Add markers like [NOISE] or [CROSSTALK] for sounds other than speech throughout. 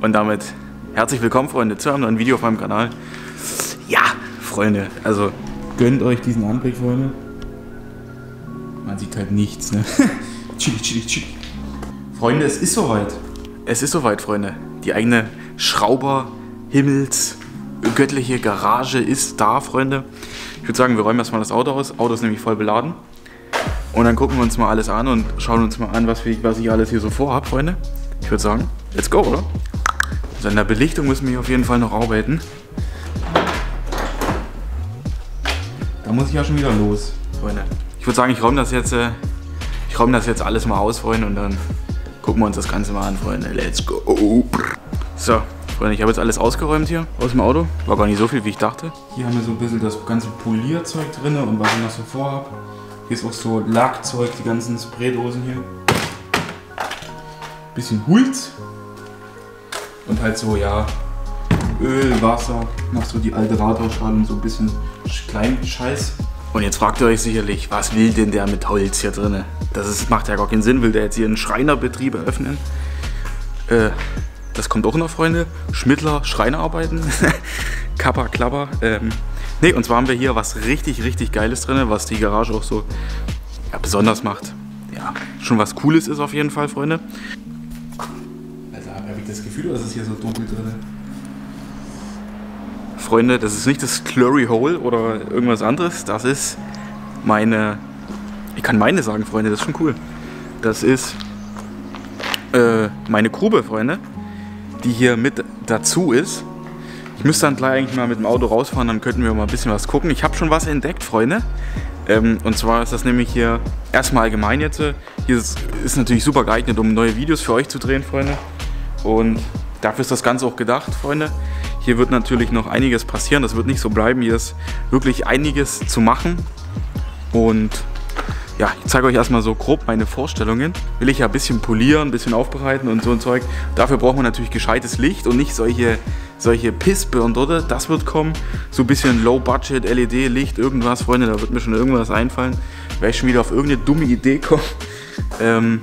Und damit herzlich willkommen, Freunde, zu einem neuen Video auf meinem Kanal. Ja, Freunde, also gönnt euch diesen Anblick, Freunde. Man sieht halt nichts, ne? [LAUGHS] chili, chili, chili. Freunde, es ist soweit. Es ist soweit, Freunde. Die eigene Schrauber, Himmels, göttliche Garage ist da, Freunde. Ich würde sagen, wir räumen erstmal das Auto aus. Auto ist nämlich voll beladen. Und dann gucken wir uns mal alles an und schauen uns mal an, was, wir, was ich alles hier so vorhab, Freunde. Ich würde sagen, let's go, oder? Also an der Belichtung müssen wir auf jeden Fall noch arbeiten. Da muss ich ja schon wieder los, Freunde. Ich würde sagen, ich räume das jetzt, äh, ich räume das jetzt alles mal aus, Freunde, und dann gucken wir uns das Ganze mal an, Freunde. Let's go. So, Freunde, ich habe jetzt alles ausgeräumt hier aus dem Auto. War gar nicht so viel, wie ich dachte. Hier haben wir so ein bisschen das ganze Polierzeug drin und was ich noch so vorhabe. Hier ist auch so Lackzeug, die ganzen Spraydosen hier. Bisschen Holz. Und halt so, ja, Öl, Wasser, noch so die alte Radhausschale und so ein bisschen kleinen Scheiß. Und jetzt fragt ihr euch sicherlich, was will denn der mit Holz hier drin? Das ist, macht ja gar keinen Sinn, will der jetzt hier einen Schreinerbetrieb eröffnen? Äh, das kommt auch noch, Freunde. Schmittler, Schreinerarbeiten. [LAUGHS] Kappa, Klapper. Ähm, ne, und zwar haben wir hier was richtig, richtig Geiles drin, was die Garage auch so ja, besonders macht. Ja, schon was Cooles ist auf jeden Fall, Freunde. Gefühl, dass es hier so dunkel drin Freunde, das ist nicht das Clury Hole oder irgendwas anderes. Das ist meine. Ich kann meine sagen, Freunde, das ist schon cool. Das ist äh, meine Grube, Freunde, die hier mit dazu ist. Ich müsste dann gleich eigentlich mal mit dem Auto rausfahren, dann könnten wir mal ein bisschen was gucken. Ich habe schon was entdeckt, Freunde. Ähm, und zwar ist das nämlich hier erstmal allgemein jetzt. Hier ist, ist natürlich super geeignet, um neue Videos für euch zu drehen, Freunde. Und dafür ist das Ganze auch gedacht, Freunde. Hier wird natürlich noch einiges passieren. Das wird nicht so bleiben. Hier ist wirklich einiges zu machen. Und ja, ich zeige euch erstmal so grob meine Vorstellungen. Will ich ja ein bisschen polieren, ein bisschen aufbereiten und so ein Zeug. Dafür braucht man natürlich gescheites Licht und nicht solche, solche Pissbirnen dort. Das wird kommen. So ein bisschen Low-Budget, LED-Licht, irgendwas. Freunde, da wird mir schon irgendwas einfallen. Werde ich schon wieder auf irgendeine dumme Idee kommen. Ähm,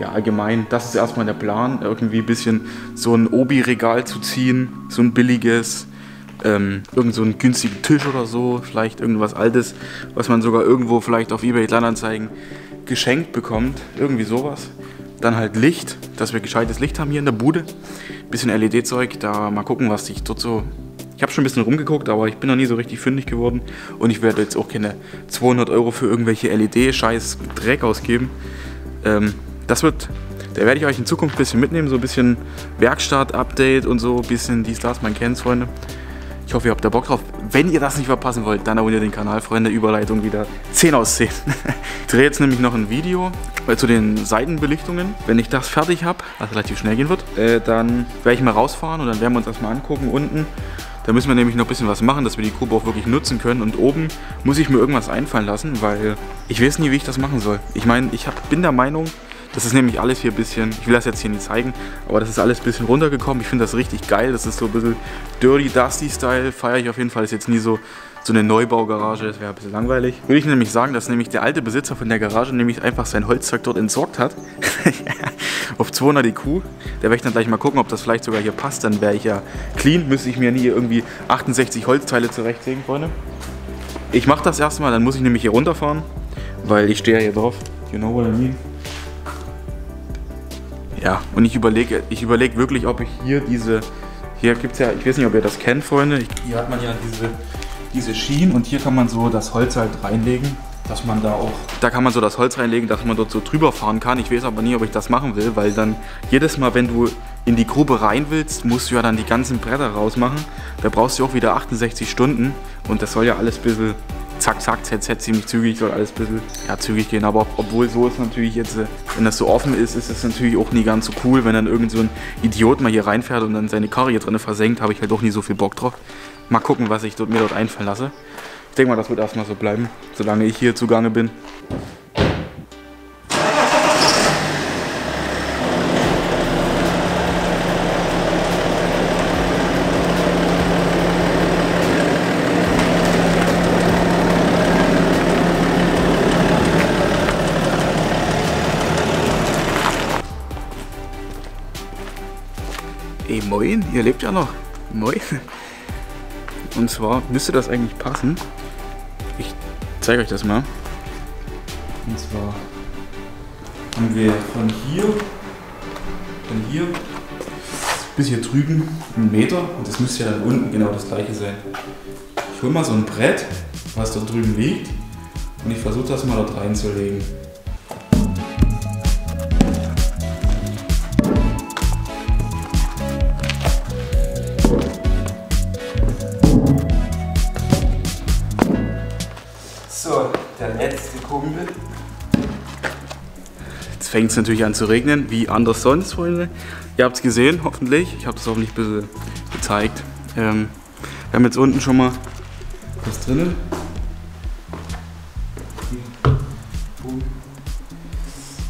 ja, allgemein, das ist erstmal der Plan, irgendwie ein bisschen so ein Obi-Regal zu ziehen, so ein billiges, ähm, irgend so einen günstigen Tisch oder so, vielleicht irgendwas Altes, was man sogar irgendwo vielleicht auf eBay Kleinanzeigen geschenkt bekommt, irgendwie sowas. Dann halt Licht, dass wir gescheites Licht haben hier in der Bude. Bisschen LED-Zeug, da mal gucken, was sich dort so... Ich habe schon ein bisschen rumgeguckt, aber ich bin noch nie so richtig fündig geworden. Und ich werde jetzt auch keine 200 Euro für irgendwelche LED-Scheiß Dreck ausgeben. Ähm, das wird, da werde ich euch in Zukunft ein bisschen mitnehmen, so ein bisschen Werkstatt-Update und so, ein bisschen dies, das, man kennt's, Freunde. Ich hoffe, ihr habt da Bock drauf. Wenn ihr das nicht verpassen wollt, dann abonniert den Kanal, Freunde. Überleitung wieder 10 aus 10. [LAUGHS] ich drehe jetzt nämlich noch ein Video äh, zu den Seitenbelichtungen. Wenn ich das fertig habe, was relativ schnell gehen wird, äh, dann werde ich mal rausfahren und dann werden wir uns das mal angucken unten. Da müssen wir nämlich noch ein bisschen was machen, dass wir die Grube auch wirklich nutzen können. Und oben muss ich mir irgendwas einfallen lassen, weil ich weiß nie, wie ich das machen soll. Ich meine, ich hab, bin der Meinung, das ist nämlich alles hier ein bisschen, ich will das jetzt hier nicht zeigen, aber das ist alles ein bisschen runtergekommen. Ich finde das richtig geil. Das ist so ein bisschen Dirty Dusty Style. Feiere ich auf jeden Fall. Ist jetzt nie so, so eine Neubaugarage. Das wäre ein bisschen langweilig. Würde ich nämlich sagen, dass nämlich der alte Besitzer von der Garage nämlich einfach sein Holzzeug dort entsorgt hat. [LAUGHS] auf 200 IQ. Da werde ich dann gleich mal gucken, ob das vielleicht sogar hier passt. Dann wäre ich ja clean. Müsste ich mir nie irgendwie 68 Holzteile zurechtlegen, Freunde. Ich mache das erstmal, dann muss ich nämlich hier runterfahren, weil ich stehe ja hier drauf. You know what I mean? Ja, und ich überlege ich überleg wirklich, ob ich hier diese, hier gibt es ja, ich weiß nicht, ob ihr das kennt, Freunde, hier hat man ja diese, diese Schienen und hier kann man so das Holz halt reinlegen, dass man da auch, da kann man so das Holz reinlegen, dass man dort so drüber fahren kann. Ich weiß aber nie, ob ich das machen will, weil dann jedes Mal, wenn du in die Grube rein willst, musst du ja dann die ganzen Bretter rausmachen. Da brauchst du auch wieder 68 Stunden und das soll ja alles ein bisschen zack, zack, ZZ ziemlich zügig, soll alles ein bisschen ja, zügig gehen. Aber obwohl so ist natürlich jetzt, äh, wenn das so offen ist, ist es natürlich auch nie ganz so cool, wenn dann irgend so ein Idiot mal hier reinfährt und dann seine Karre hier drin versenkt, habe ich halt auch nie so viel Bock drauf. Mal gucken, was ich dort, mir dort einfallen lasse. Ich denke mal, das wird erstmal so bleiben, solange ich hier zugange bin. Moin, ihr lebt ja noch. Moin. Und zwar müsste das eigentlich passen. Ich zeige euch das mal. Und zwar haben wir von hier, von hier bis hier drüben einen Meter und das müsste ja dann unten genau das gleiche sein. Ich hole mal so ein Brett, was da drüben liegt und ich versuche das mal dort reinzulegen. Fängt es natürlich an zu regnen, wie anders sonst, Freunde. Ihr habt es gesehen, hoffentlich. Ich habe das hoffentlich ein bisschen gezeigt. Ähm, wir haben jetzt unten schon mal was drinnen.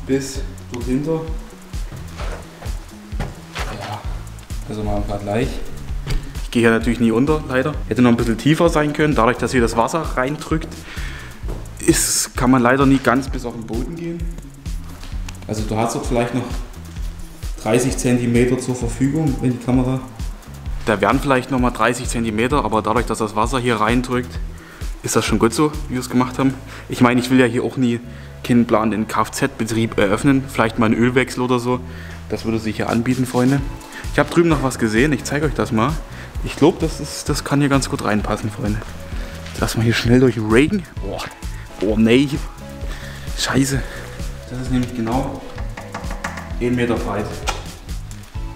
Bis dort hinter. Ja, also machen wir gleich. Ich gehe hier natürlich nie unter, leider. Hätte noch ein bisschen tiefer sein können. Dadurch, dass hier das Wasser reindrückt, ist, kann man leider nie ganz bis auf den Boden gehen. Also du hast dort vielleicht noch 30 cm zur Verfügung, wenn die Kamera. Da wären vielleicht noch mal 30 cm, aber dadurch, dass das Wasser hier reindrückt, ist das schon gut so, wie wir es gemacht haben. Ich meine, ich will ja hier auch nie keinen Plan den Kfz-Betrieb eröffnen. Vielleicht mal einen Ölwechsel oder so. Das würde sich hier anbieten, Freunde. Ich habe drüben noch was gesehen. Ich zeige euch das mal. Ich glaube, das, das kann hier ganz gut reinpassen, Freunde. Lass mal hier schnell durch Regen. Oh, oh nee. Scheiße. Das ist nämlich genau 1 Meter breit.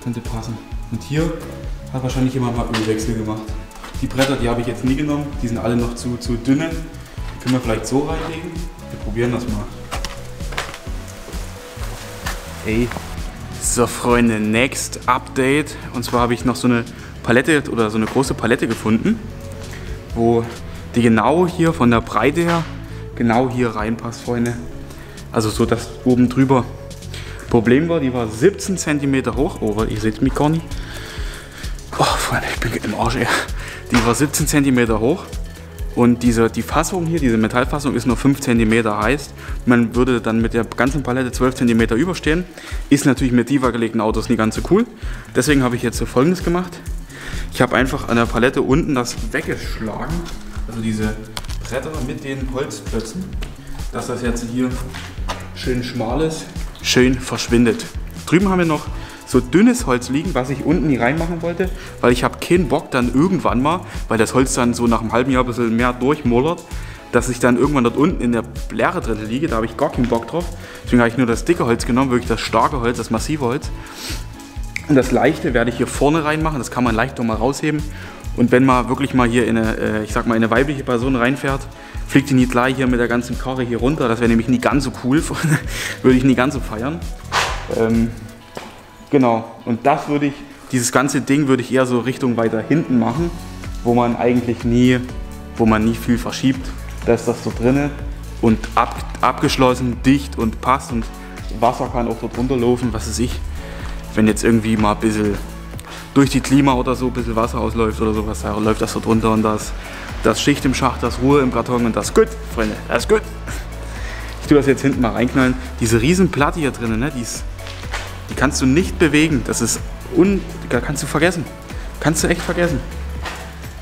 Könnte passen. Und hier hat wahrscheinlich jemand mal Ölwechsel gemacht. Die Bretter, die habe ich jetzt nie genommen. Die sind alle noch zu, zu dünne. Die können wir vielleicht so reinlegen. Wir probieren das mal. Ey. So Freunde, next Update. Und zwar habe ich noch so eine Palette oder so eine große Palette gefunden, wo die genau hier von der Breite her genau hier reinpasst, Freunde. Also so, dass oben drüber Problem war, die war 17 cm hoch. Oh, ihr seht mich gar nicht. Oh, Freunde, ich bin im Arsch, ey. Die war 17 cm hoch. Und diese, die Fassung hier, diese Metallfassung, ist nur 5 cm heißt. Man würde dann mit der ganzen Palette 12 cm überstehen. Ist natürlich mit tiefer gelegten Autos nie ganz so cool. Deswegen habe ich jetzt so folgendes gemacht. Ich habe einfach an der Palette unten das weggeschlagen. Also diese Bretter mit den Holzplötzen. Dass das jetzt hier schön schmal ist, schön verschwindet. Drüben haben wir noch so dünnes Holz liegen, was ich unten nie reinmachen wollte, weil ich habe keinen Bock dann irgendwann mal, weil das Holz dann so nach einem halben Jahr ein bisschen mehr durchmullert, dass ich dann irgendwann dort unten in der Leere drin liege, da habe ich gar keinen Bock drauf. Deswegen habe ich nur das dicke Holz genommen, wirklich das starke Holz, das massive Holz. Und das leichte werde ich hier vorne reinmachen, das kann man leicht nochmal rausheben. Und wenn man wirklich mal hier in eine, äh, ich sag mal, eine weibliche Person reinfährt, fliegt die nie gleich hier mit der ganzen Karre hier runter. Das wäre nämlich nie ganz so cool, [LAUGHS] würde ich nie ganz so feiern. Ähm, genau, und das würde ich, dieses ganze Ding würde ich eher so Richtung weiter hinten machen, wo man eigentlich nie, wo man nie viel verschiebt. Da ist das so drinne und ab, abgeschlossen, dicht und passt und Wasser kann auch dort runterlaufen, was weiß ich. Wenn jetzt irgendwie mal ein bisschen durch die Klima oder so ein bisschen Wasser ausläuft oder sowas, da läuft das dort runter und das, das Schicht im Schacht, das Ruhe im Karton und das ist gut, Freunde, das ist gut. Ich tue das jetzt hinten mal reinknallen. Diese riesen Platte hier drinnen, ne, die, die kannst du nicht bewegen. Das ist un, kannst du vergessen. Kannst du echt vergessen.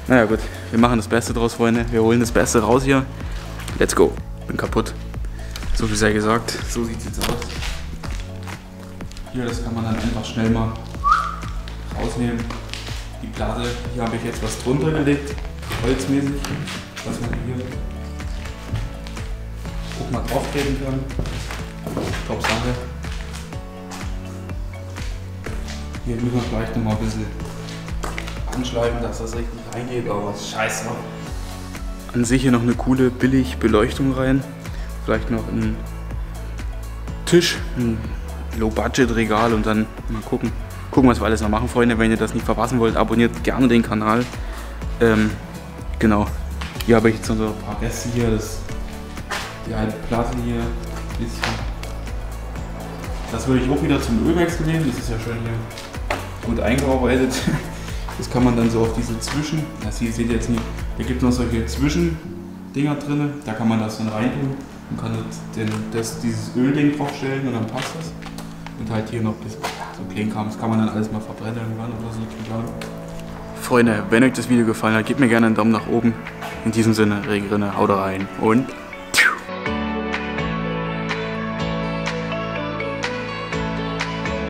Naja gut, wir machen das Beste draus, Freunde. Wir holen das Beste raus hier. Let's go. Bin kaputt. So viel sei gesagt. So sieht es jetzt aus. Hier, das kann man dann einfach schnell mal rausnehmen. Die Platte, hier habe ich jetzt was drunter gelegt, holzmäßig, dass man hier auch mal drauf treten kann. Top Sache. Hier müssen wir vielleicht noch mal ein bisschen anschleifen, dass das richtig reingeht, aber was scheiße. An sich hier noch eine coole billig Beleuchtung rein. Vielleicht noch ein Tisch, ein Low-Budget-Regal und dann mal gucken, gucken, was wir alles noch machen, Freunde. Wenn ihr das nicht verpassen wollt, abonniert gerne den Kanal. Ähm, genau. Hier habe ich jetzt noch so ein paar Reste hier. Das, die alte Platte hier. Das würde ich auch wieder zum Ölwechsel nehmen. Das ist ja schön hier gut eingearbeitet. [LAUGHS] Das kann man dann so auf diese Zwischen, das hier seht ihr jetzt nicht, hier gibt es noch solche Zwischendinger drin. Da kann man das dann reintun und kann den, das, dieses Ölding draufstellen und dann passt das. Und halt hier noch bisschen so Kleinkram, das kann man dann alles mal verbrennen irgendwann oder so. Freunde, wenn euch das Video gefallen hat, gebt mir gerne einen Daumen nach oben. In diesem Sinne, Regenrinne, haut rein und